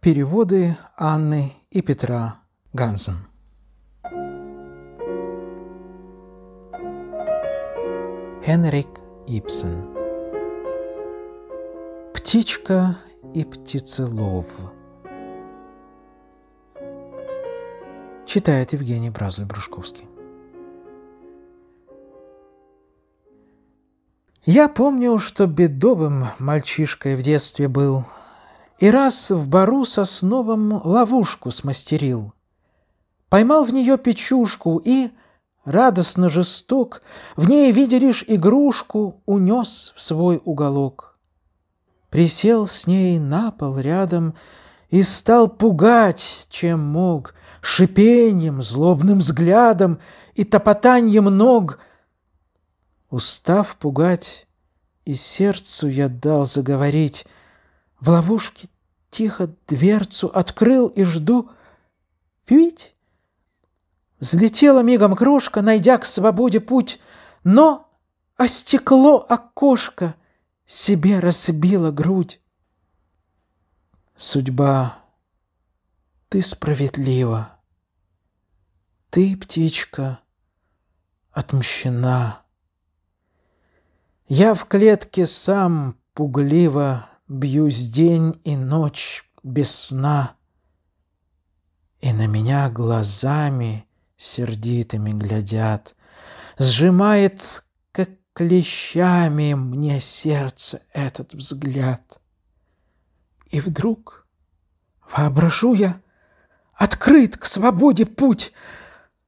Переводы Анны и Петра Гансен. Хенрик Ипсен Птичка и птицелов Читает Евгений Бразуль-Брушковский. Я помню, что бедовым мальчишкой в детстве был, И раз в бару сосновом ловушку смастерил. Поймал в нее печушку и, радостно жесток, В ней, видя лишь игрушку, унес в свой уголок. Присел с ней на пол рядом И стал пугать, чем мог, Шипением, злобным взглядом И топотаньем ног — Устав пугать, и сердцу я дал заговорить. В ловушке тихо дверцу открыл и жду. Пить? Взлетела мигом крошка, найдя к свободе путь, но а стекло окошко себе разбила грудь. Судьба, ты справедлива, ты, птичка, отмщена. Я в клетке сам пугливо Бьюсь день и ночь без сна, И на меня глазами сердитыми глядят, Сжимает, как клещами, мне сердце этот взгляд. И вдруг, воображу я, открыт к свободе путь,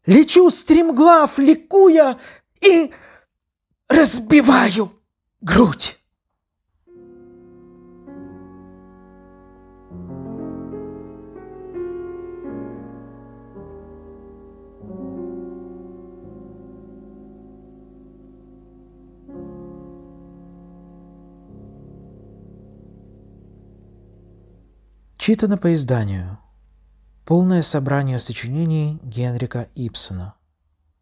Лечу стремглав, ликуя, и разбиваю грудь. Читано по изданию. Полное собрание сочинений Генрика Ипсона.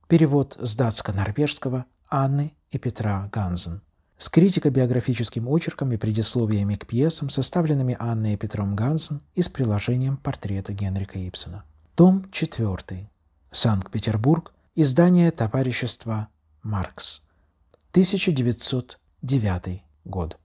Перевод с датско-норвежского Анны и Петра Ганзен с критико-биографическим очерком и предисловиями к пьесам, составленными Анной и Петром Ганзен и с приложением портрета Генрика Ипсона. Том 4. Санкт-Петербург. Издание товарищества «Маркс». 1909 год.